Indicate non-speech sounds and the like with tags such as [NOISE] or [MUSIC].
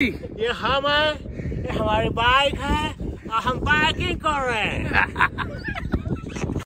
ये हम है ये हमारी बाइक है और हम बाइकिंग कर रहे हैं। [LAUGHS]